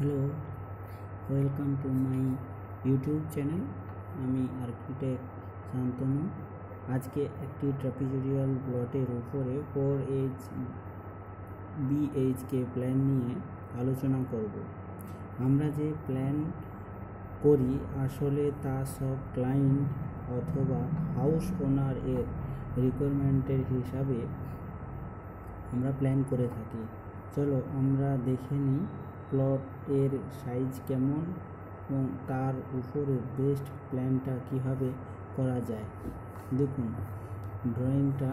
Hello welcome to my YouTube channel আমি architect Shantanu. আজকে একটি ট্রাপিজোরিয়াল প্লটের উপরে ফোর এইচ বিএইচকে প্ল্যান নিয়ে আলোচনা করব। আমরা যে প্ল্যান করি, আসলে তা সব ক্লায়েন্ট অথবা হাউস ওনার এর রিকোয়ারমেন্টের হিসাবে আমরা প্ল্যান করে থাকি। চলো আমরা দেখে নিই প্লট এর সাইজ কেমন এবং তার উপরে বেস্ট প্ল্যানটা কীভাবে করা যায়? দেখুন, ড্রয়িংটা,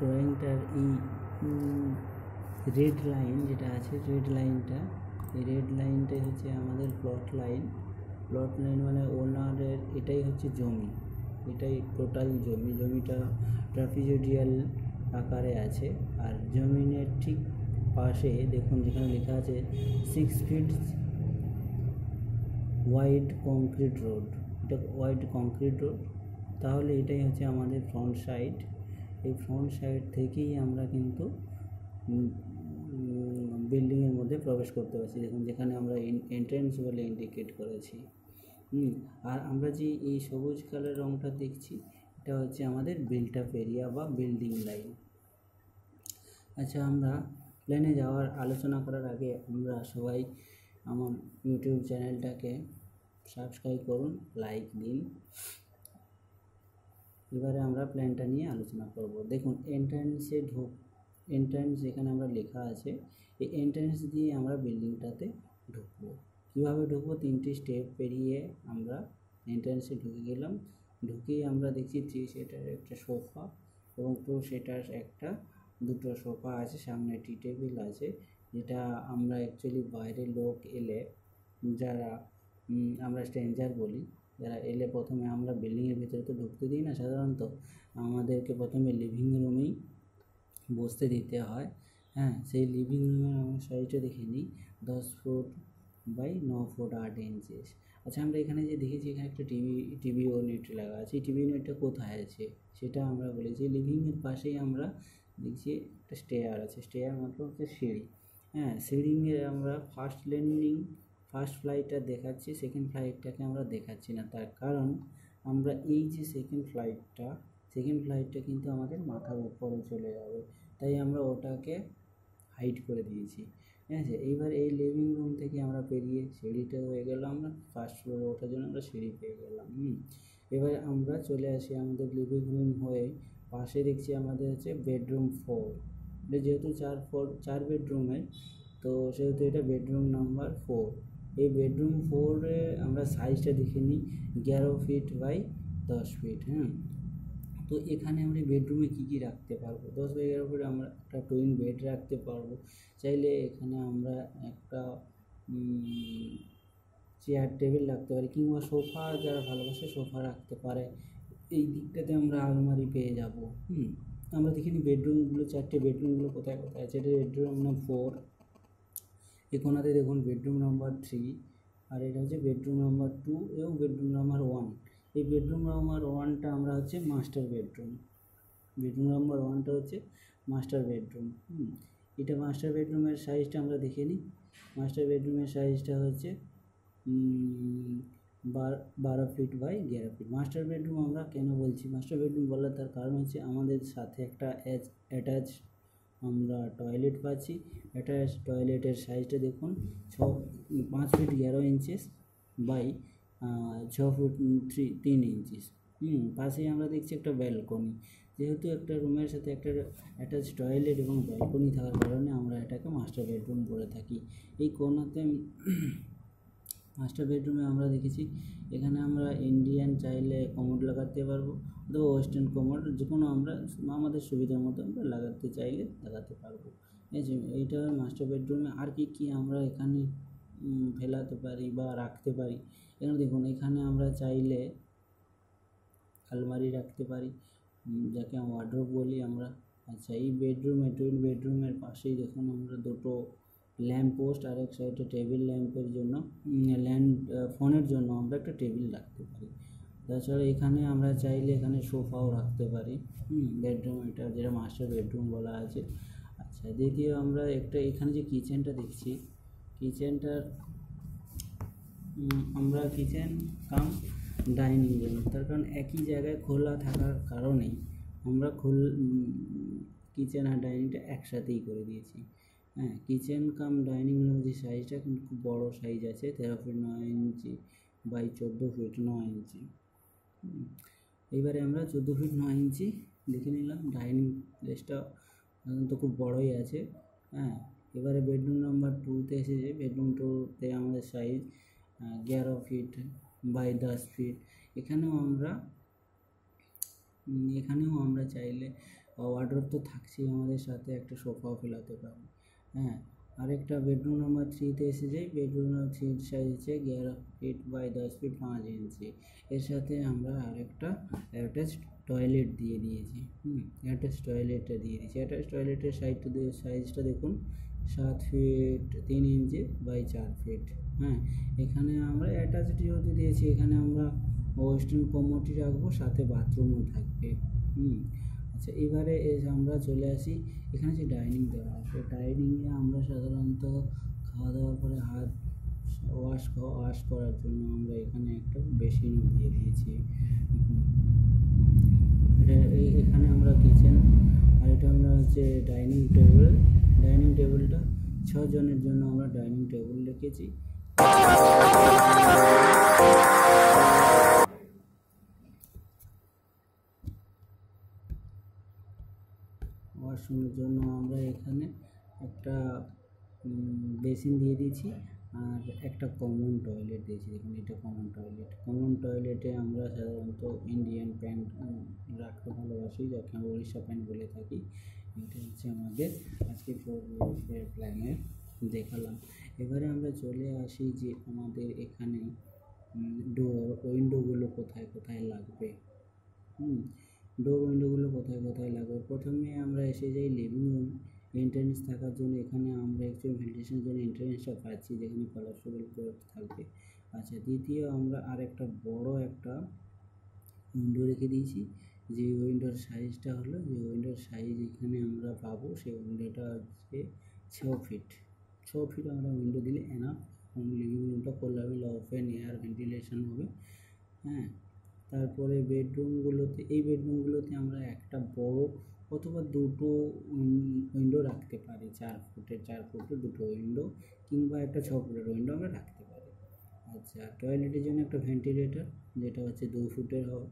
ড্রয়িংটার এই রেড লাইন যেটা আছে, রেড লাইনটা, এই রেড লাইনটাই হচ্ছে আমাদের প্লট লাইন। প্লট লাইন মানে ওনারের, এটাই হচ্ছে জমি। এটাই টোটাল জমি। জমিটা ট্রাপিজোডিয়াল আকারে আছে। আর জমিনের ঠিক পাশে দেখুন যেখানে লেখা আছে six feet wide concrete road এটা ওয়াইড কংক্রিট রোড তাহলে এটাই হচ্ছে আমাদের ফ্রন্ট সাইড এই ফ্রন্ট সাইড থেকেই আমরা কিন্তু বিল্ডিংয়ের মধ্যে প্রবেশ করতে পারছি। দেখুন যেখানে আমরা এন্ট্রেন্স বলে ইন্ডিকেট করেছি। আর আমরা যে এই সবুজ কালার রঙটা দেখছি, এটা হচ্ছে আমাদের বিল্ট আপ এরিয়া বা বিল্ডিং লাইন আচ্ছা আমরা প্লেনে যাওয়ার আলোচনা করার আগে আমরা সবাই আমার ইউটিউব চ্যানেলটাকে সাবস্ক্রাইব করুন লাইক দিন। এবারে আমরা প্ল্যানটা নিয়ে আলোচনা করব। দেখুন এন্ট্রান্সে ঢুক এন্ট্রান্স যেখানে আমরা লেখা আছে, এই এন্ট্রান্স দিয়ে আমরা বিল্ডিংটাতে ঢুকবো। কীভাবে ঢুকবো? তিনটি স্টেপ পেরিয়ে আমরা এন্ট্রান্সে ঢুকে গেলাম। ঢুকেই আমরা দেখছি থ্রি সিটার একটা সোফা এবং টু সেটার একটা দুটো সোফা আছে, সামনে টি টেবিল আছে, যেটা আমরা অ্যাকচুয়ালি বাইরের লোক এলে যারা আমরা স্ট্রেঞ্জার বলি, যারা এলে প্রথমে আমরা বিল্ডিংয়ের ভিতরে তো ঢুকতে দিই না সাধারণত, আমাদেরকে প্রথমে লিভিং রুমেই বসতে দিতে হয়। হ্যাঁ সেই লিভিং রুমের আমার সাইজটা দেখে নিই, দশ ফুট বাই ন ফুট আট ইঞ্চিস আচ্ছা আমরা এখানে যে দেখেছি, এখানে একটা টিভি টিভি ইউনিট লাগা আছে। টিভি ইউনিটটা কোথায় আছে? সেটা আমরা বলেছি লিভিংয়ের পাশেই আমরা দেখছি একটা স্টেয়ার আছে স্টেয়ার মাত্র হচ্ছে সিঁড়ি। হ্যাঁ সিঁড়িংয়ের আমরা ফার্স্ট ল্যান্ডিং ফার্স্ট ফ্লাইটটা দেখাচ্ছি সেকেন্ড ফ্লাইটটাকে আমরা দেখাচ্ছি না। তার কারণ আমরা এই যে সেকেন্ড ফ্লাইটটা সেকেন্ড ফ্লাইটটা কিন্তু আমাদের মাথার উপরে চলে যাবে। তাই আমরা ওটাকে হাইট করে দিয়েছি। ঠিক আছে? এইবার এই লিভিং রুম থেকে আমরা পেরিয়ে সিঁড়িটা হয়ে গেল আমরা ফার্স্ট ফ্লোরে ওঠার জন্য আমরা সিঁড়ি পেয়ে গেলাম। হুম? এবার আমরা চলে আসি আমাদের লিভিং রুম হয়ে পাশে দেখছি আমাদের হচ্ছে বেডরুম ফোর এটা যেহেতু চার ফোর চার বেডরুমের তো সেহেতু এটা বেডরুম নাম্বার ফোর এই বেডরুম ফোরে আমরা সাইজটা দেখে নিই, এগারো ফিট বাই দশ ফিট হ্যাঁ? তো এখানে আমরা বেডরুমে কী কী রাখতে পারব? দশ বাই এগারো ফিট আমরা একটা টুইন বেড রাখতে পারব। চাইলে এখানে আমরা একটা চেয়ার টেবিল রাখতে পারি, কিংবা সোফা যারা ভালোবাসে সোফা রাখতে পারে। এই দিকটাতে আমরা আলমারি পেয়ে যাব, হুম। আমরা দেখিনি বেডরুমগুলো, চারটে বেডরুমগুলো কোথায় কোথায় আছে? এটা বেডরুম নাম্বার ফোর এই দেখুন বেডরুম নাম্বার থ্রি আর এটা হচ্ছে বেডরুম নাম্বার টু এবং বেডরুম নাম্বার ওয়ান এই বেডরুম নাম্বার ওয়ানটা আমরা হচ্ছে মাস্টার বেডরুম বেডরুম নাম্বার ওয়ানটা হচ্ছে মাস্টার বেডরুম হুম। এটা মাস্টার বেডরুমের সাইজটা আমরা দেখে নিই মাস্টার বেডরুমের সাইজটা হচ্ছে বারো ফিট বাই এগারো ফিট মাস্টার বেডরুম আমরা কেন বলছি? মাস্টার বেডরুম বলার তার কারণ হচ্ছে আমাদের সাথে একটা অ্যাটাচ আমরা টয়লেট পাচ্ছি। অ্যাটাচ টয়লেটের সাইজটা দেখুন, ছ, পাঁচ ফিট এগারো ইঞ্চিস বাই ছ ফুট থ্রি তিন ইঞ্চিস হুম, পাশেই আমরা দেখছি একটা ব্যালকনি যেহেতু একটা রুমের সাথে একটা অ্যাটাচ টয়লেট এবং ব্যালকনি থাকার কারণে আমরা এটাকে মাস্টার বেডরুম বলে থাকি। এই কোনাতে মাস্টার বেডরুমে আমরা দেখেছি। এখানে আমরা ইন্ডিয়ান চাইলে কমোড লাগাতে পারব অথবা ওয়েস্টার্ন কমোড যে কোনো আমরা আমাদের সুবিধার মতো আমরা লাগাতে চাইলে লাগাতে পারব। এইটা মাস্টার বেডরুমে আর কি কি আমরা এখানে ফেলাতে পারি বা রাখতে পারি? এখানে দেখুন, এখানে আমরা চাইলে আলমারি রাখতে পারি। যাকে ওয়ার্ড্রোব বলি আমরা। আচ্ছা এই বেডরুমে টুইন বেডরুমের পাশেই দেখুন আমরা দুটো ল্যাম্প পোস্ট আর এক সাইডে টেবিল ল্যাম্পের জন্য ল্যান্ড ফোনের জন্য আমরা একটা টেবিল রাখতে পারি। তাছাড়া এখানে আমরা চাইলে এখানে সোফাও রাখতে পারি বেডরুম এটা যেটা মাস্টার বেডরুম বলা আছে। আচ্ছা আচ্ছা দ্বিতীয় আমরা একটা এখানে যে কিচেনটা দেখছি কিচেনটার আমরা কিচেন কাম ডাইনিং রুম তার কারণ একই জায়গায় খোলা থাকার কারণেই আমরা খোল কিচেন আর ডাইনিংটা একসাথেই করে দিয়েছি। হ্যাঁ কিচেন কাম ডাইনিং রুম যে সাইজটা কিন্তু খুব বড়ো সাইজ আছে, তেরো ফিট নয় ইঞ্চি বাই চোদ্দ ফিট নয় ইঞ্চি এইবারে আমরা চোদ্দ ফিট নয় ইঞ্চি দেখে নিলাম ডাইনিং প্লেসটা তো খুব বড়োই আছে। হ্যাঁ এবারে বেডরুম নাম্বার টুতে এসেছে বেডরুম টুতে আমাদের সাইজ এগারো ফিট বাই দশ ফিট এখানেও আমরা এখানেও আমরা চাইলে ওয়ার্ড্রপ তো থাকছেই আমাদের সাথে, একটা সোফাও ফেলাতে পারি হ্যাঁ আরেকটা বেডরুম নাম্বার থ্রিতে এসেছে। বেডরুম নাম্বার থ্রির সাইজ হচ্ছে এগারো ফিট বাই দশ ফিট পাঁচ ইঞ্চি এর সাথে আমরা আরেকটা অ্যাটাচ টয়লেট দিয়ে দিয়েছি। হুম অ্যাটাচ টয়লেটটা দিয়ে দিয়েছি। অ্যাটাচ টয়লেটের সাইজটা দিয়ে সাইজটা দেখুন, সাত ফিট তিন ইঞ্চি বাই চার ফিট হ্যাঁ এখানে আমরা অ্যাটাচ যেহেতু দিয়েছি, এখানে আমরা ওয়েস্টার্ন কমোডি রাখব, সাথে বাথরুমও থাকবে। হুম আচ্ছা এবারে আমরা চলে আসি। এখানে যে ডাইনিং দেওয়া আছে ডাইনিংয়ে আমরা সাধারণত খাওয়া দাওয়ার পরে হাত ওয়াশ ওয়াশ করার জন্য আমরা এখানে একটা বেসিনও দিয়ে দিয়েছি। এখানে আমরা কিচেন আর এটা আমরা হচ্ছে ডাইনিং টেবিল ডাইনিং টেবিলটা ছজনের জন্য আমরা ডাইনিং টেবিল রেখেছি। ওয়াশরুমের জন্য আমরা এখানে একটা বেসিন দিয়ে দিয়েছি আর একটা কমন টয়লেট দিয়েছি। দেখুন, এটা কমন টয়লেট কমন টয়লেটে আমরা সাধারণত ইন্ডিয়ান প্যান্ট রাখতে ভালোবাসি, যাকে আমরা উড়িষ্যা প্যান্ট বলে থাকি। এটা হচ্ছে আমাদের আজকে ফোর প্ল্যানের দেখালাম। এবারে আমরা চলে আসি যে আমাদের এখানে ডোর উইন্ডোগুলো কোথায় কোথায় লাগবে। হুম। ডোর উইন্ডোগুলো কোথায় কোথায় লাগবে? প্রথমে আমরা এসে যাই লিভিং রুম এন্ট্রেন্স থাকার জন্য। এখানে আমরা অ্যাকচুয়ালি ভেন্টিলেশনের জন্য এন্ট্রেন্সটা পাচ্ছি, যেখানে কালারফুল করে থাকবে। আচ্ছা দ্বিতীয় আমরা আর একটা বড় একটা উইন্ডো রেখে দিয়েছি। যে উইন্ডোর সাইজটা হলো, যে উইন্ডোর সাইজ এখানে আমরা পাবো, সেই উইন্ডোটা হচ্ছে ছ ফিট ছ ফিট আমরা উইন্ডো দিলে এনাফ লিভিং রুমটা খোলামেলা ওপেন এয়ার ভেন্টিলেশন হবে। হ্যাঁ তারপরে বেডরুমগুলোতে, এই বেডরুমগুলোতে আমরা একটা বড় অথবা দুটো উইন্ডো রাখতে পারি, চার ফুটের চার ফুটের দুটো উইন্ডো কিংবা একটা ছ ফুটের উইন্ডো আমরা রাখতে পারি। আচ্ছা টয়লেটের জন্য একটা ভেন্টিলেটর, যেটা হচ্ছে দু ফুটের হবে।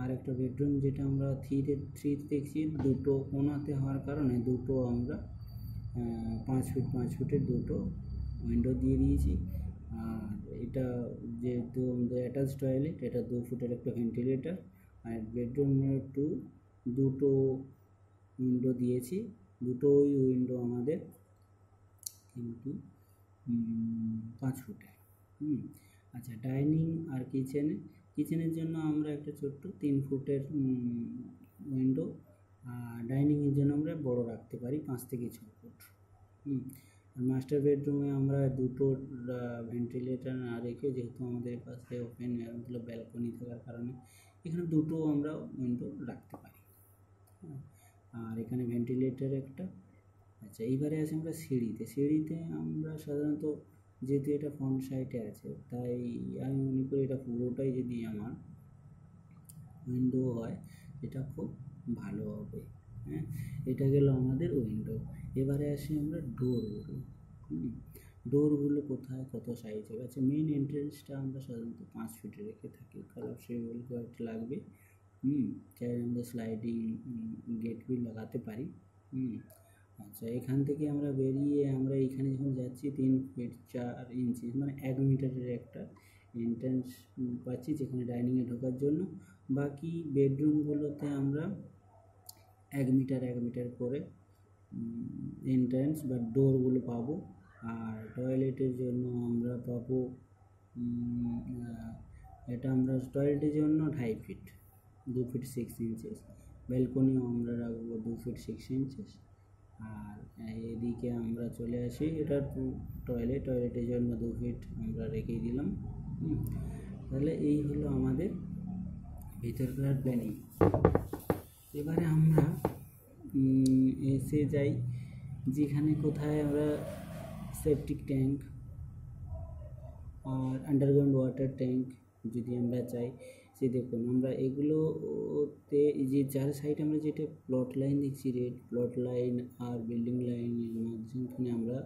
আর একটা বেডরুম যেটা আমরা থ্রিতে থ্রিতে দেখছি, দুটো কোনাতে হওয়ার কারণে দুটো আমরা পাঁচ ফুট, পাঁচ ফুটের দুটো উইন্ডো দিয়ে দিয়েছি। আর এটা যেহেতু আমাদের অ্যাটাচ টয়লেট এটা দু ফুটের একটা ভেন্টিলেটর আর বেডরুম টু দুটো উইন্ডো দিয়েছি। দুটোই উইন্ডো আমাদের কিন্তু পাঁচ ফুটের হুম আচ্ছা ডাইনিং আর কিচেনে কিচেনের জন্য আমরা একটা ছোট্ট তিন ফুটের উইন্ডো আর ডাইনিংয়ের জন্য আমরা বড় রাখতে পারি পাঁচ থেকে ছ ফুট। হুম মাস্টার বেডরুমে আমরা দুটো ভেন্টিলেটার না রেখে যেহেতু আমাদের পাশে ওপেন মতলব ব্যালকনি থাকার কারণে এখানে দুটো আমরা উইন্ডো রাখতে পারি। আর এখানে ভেন্টিলেটার একটা। আচ্ছা এইবারে আসি আমরা সিঁড়িতে। সিঁড়িতে আমরা সাধারণত যেহেতু এটা ফ্রন্ট সাইডে আছে, তাই আমি মনে করি এটা পুরোটাই যদি আমার উইন্ডো হয়, এটা খুব ভালো হবে। হ্যাঁ? এটা গেল আমাদের উইন্ডো এবারে আসি আমরা ডোরগুলো ডোরগুলো কোথায়? কত সাইজ হবে আচ্ছা মেন এন্ট্রেন্সটা আমরা সাধারণত পাঁচ ফিটে রেখে থাকি। কালার সেগুলো কয়েকটা লাগবে। হুম? চাই আমরা স্লাইডিং গেট বি লাগাতে পারি। হুম? আচ্ছা এখান থেকে আমরা বেরিয়ে আমরা এখানে যখন যাচ্ছি, তিন ফিট চার ইঞ্চি মানে এক মিটারের একটা এন্ট্রেন্স পাচ্ছি যেখানে ডাইনিংয়ে ঢোকার জন্য। বাকি বেডরুমগুলোতে আমরা এক মিটার এক মিটার করে এন্ট্রান্স বা ডোরগুলো পাবো। আর টয়লেটের জন্য আমরা পাবো এটা আমরা টয়লেটের জন্য ঢাই ফিট দু ফিট সিক্স ইঞ্চেস ব্যালকনিও আমরা রাখব দু ফিট সিক্স ইঞ্চেস আর এদিকে আমরা চলে আসি, এটা টয়লেট টয়লেটের জন্য দু ফিট আমরা রেখেই দিলাম। তাহলে এই হলো আমাদের ভিতরকার প্ল্যানিং এবারে আমরা এসে যাই যেখানে কোথায় আমরা সেপটিক ট্যাঙ্ক আর আন্ডারগ্রাউন্ড ওয়াটার ট্যাঙ্ক যদি আমরা চাই, সে দেখুন আমরা এগুলোতে যে চার সাইড আমরা যেটা প্লট লাইন দেখছি রেড প্লট লাইন আর বিল্ডিং লাইনের মাঝখানে আমরা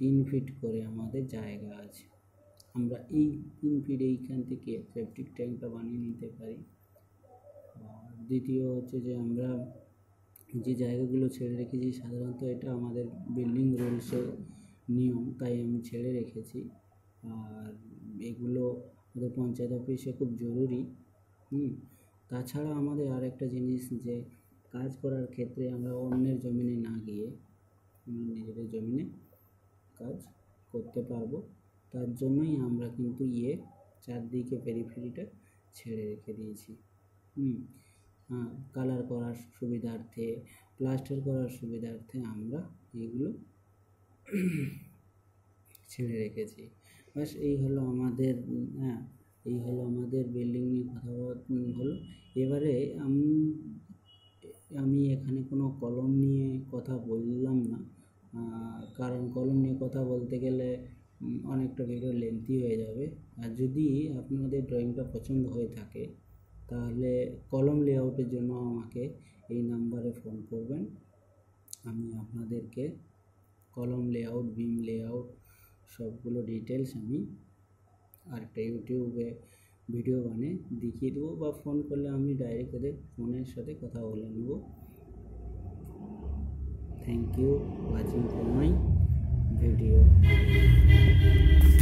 তিন ফিট করে আমাদের জায়গা আছে। আমরা এই তিন ফিট এইখান থেকে সেপটিক ট্যাঙ্কটা বানিয়ে নিতে পারি। দ্বিতীয় হচ্ছে যে আমরা যে জায়গাগুলো ছেড়ে রেখেছি সাধারণত এটা আমাদের বিল্ডিং রুলসের নিয়ম, তাই আমি ছেড়ে রেখেছি। আর এগুলো আমাদের পঞ্চায়েত অফিসে খুব জরুরি, হুম? তাছাড়া আমাদের আরেকটা জিনিস যে কাজ করার ক্ষেত্রে আমরা অন্যের জমিনে না গিয়ে আমরা নিজেদের জমিনে কাজ করতে পারব। তার জন্যই আমরা কিন্তু ইয়ে চারদিকে পেরিফেরিটা ছেড়ে রেখে দিয়েছি, হুম? কালার করার সুবিধার্থে প্লাস্টার করার সুবিধার্থে আমরা এগুলো ছেড়ে রেখেছি। ব্যাস, এই হলো আমাদের হ্যাঁ এই হলো আমাদের বিল্ডিং নিয়ে কথা হলো। এবারে আমি আমি এখানে কোনো কলম নিয়ে কথা বললাম না। কারণ কলম নিয়ে কথা বলতে গেলে অনেকটা ভিডিও লেন্থি হয়ে যাবে। আর যদি আপনাদের ড্রয়িংটা পছন্দ হয়ে থাকে তাহলে কলম লেআউটের জন্য আমাকে এই নাম্বারে ফোন করবেন। আমি আপনাদেরকে কলম লেআউট বিম লেআউট সবগুলো ডিটেলস আমি আরেকটা ইউটিউবে ভিডিও বানিয়ে দেখিয়ে দেবো বা ফোন করলে আমি ডাইরেক্ট ওদের ফোনের সাথে কথা বলে নেব। Thank you, watching for my video.